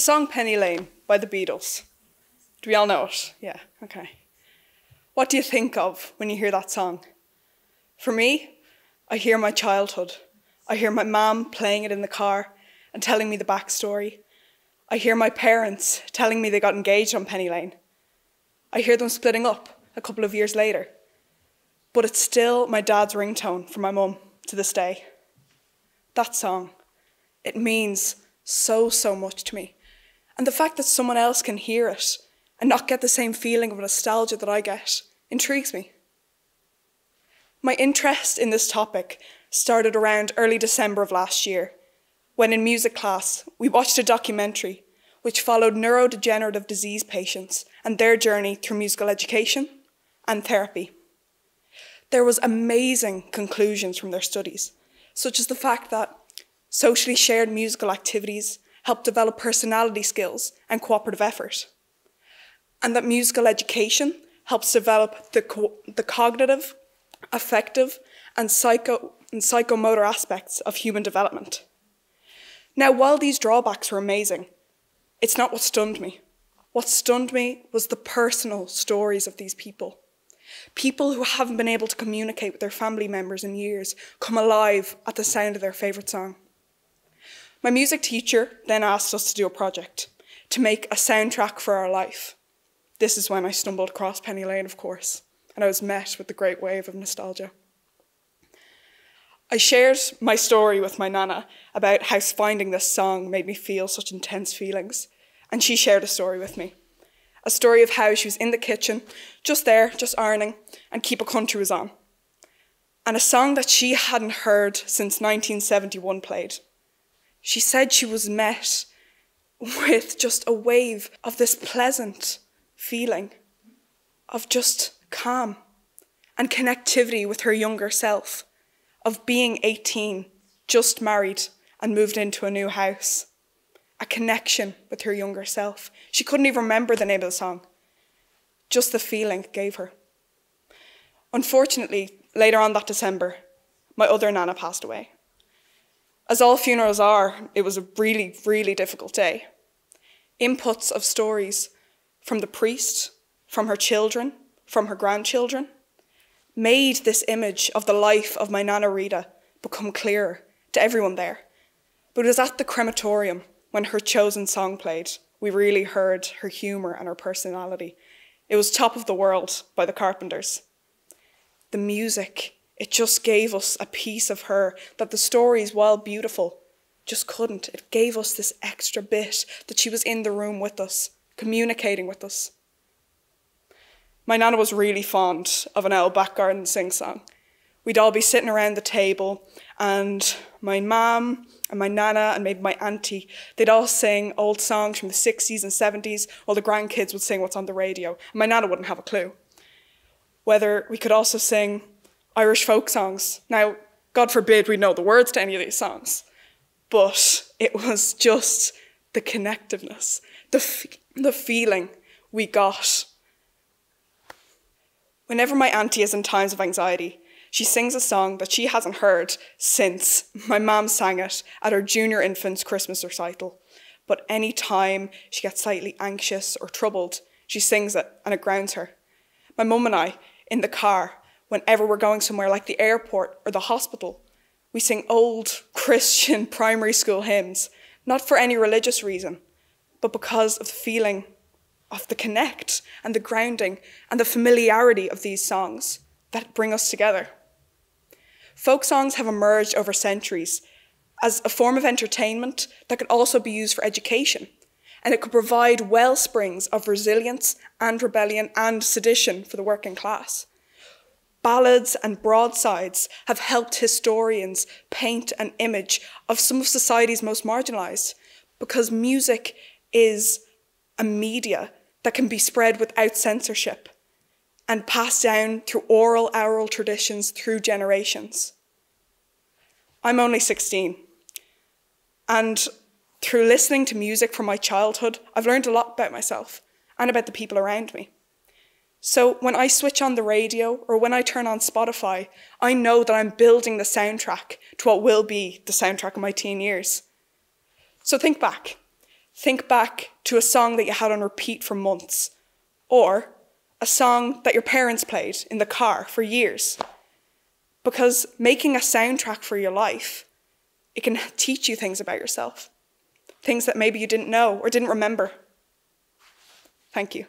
The song Penny Lane by the Beatles. Do we all know it? Yeah, okay. What do you think of when you hear that song? For me, I hear my childhood. I hear my mum playing it in the car and telling me the backstory. I hear my parents telling me they got engaged on Penny Lane. I hear them splitting up a couple of years later. But it's still my dad's ringtone for my mum to this day. That song, it means so, so much to me. And the fact that someone else can hear it and not get the same feeling of nostalgia that I get intrigues me. My interest in this topic started around early December of last year, when in music class we watched a documentary which followed neurodegenerative disease patients and their journey through musical education and therapy. There was amazing conclusions from their studies, such as the fact that socially shared musical activities help develop personality skills and cooperative effort, and that musical education helps develop the, co the cognitive, affective, and, psycho and psychomotor aspects of human development. Now, while these drawbacks were amazing, it's not what stunned me. What stunned me was the personal stories of these people. People who haven't been able to communicate with their family members in years come alive at the sound of their favourite song. My music teacher then asked us to do a project to make a soundtrack for our life. This is when I stumbled across Penny Lane, of course, and I was met with the great wave of nostalgia. I shared my story with my nana about how finding this song made me feel such intense feelings, and she shared a story with me. A story of how she was in the kitchen, just there, just ironing, and Keep It Country was on. And a song that she hadn't heard since 1971 played. She said she was met with just a wave of this pleasant feeling of just calm and connectivity with her younger self of being 18, just married, and moved into a new house. A connection with her younger self. She couldn't even remember the name of the song, just the feeling it gave her. Unfortunately, later on that December, my other Nana passed away. As all funerals are, it was a really, really difficult day. Inputs of stories from the priest, from her children, from her grandchildren, made this image of the life of my Nana Rita become clearer to everyone there. But it was at the crematorium when her chosen song played, we really heard her humour and her personality. It was Top of the World by the Carpenters. The music, it just gave us a piece of her that the stories, while beautiful, just couldn't. It gave us this extra bit that she was in the room with us, communicating with us. My nana was really fond of an old back garden sing song. We'd all be sitting around the table, and my mum and my nana and maybe my auntie, they'd all sing old songs from the 60s and 70s, while the grandkids would sing what's on the radio. And my nana wouldn't have a clue. Whether we could also sing Irish folk songs. Now, God forbid we know the words to any of these songs, but it was just the connectiveness, the, the feeling we got Whenever my auntie is in times of anxiety, she sings a song that she hasn't heard since my mum sang it at her junior infant's Christmas recital. But any time she gets slightly anxious or troubled, she sings it and it grounds her. My mum and I, in the car, whenever we're going somewhere like the airport or the hospital, we sing old Christian primary school hymns, not for any religious reason, but because of the feeling of the connect and the grounding and the familiarity of these songs that bring us together. Folk songs have emerged over centuries as a form of entertainment that could also be used for education, and it could provide well springs of resilience and rebellion and sedition for the working class. Ballads and broadsides have helped historians paint an image of some of society's most marginalised because music is a media that can be spread without censorship and passed down through oral, oral traditions through generations. I'm only 16, and through listening to music from my childhood, I've learned a lot about myself and about the people around me. So when I switch on the radio or when I turn on Spotify, I know that I'm building the soundtrack to what will be the soundtrack of my teen years. So think back. think back to a song that you had on repeat for months, or a song that your parents played in the car for years. Because making a soundtrack for your life, it can teach you things about yourself, things that maybe you didn't know or didn't remember. Thank you.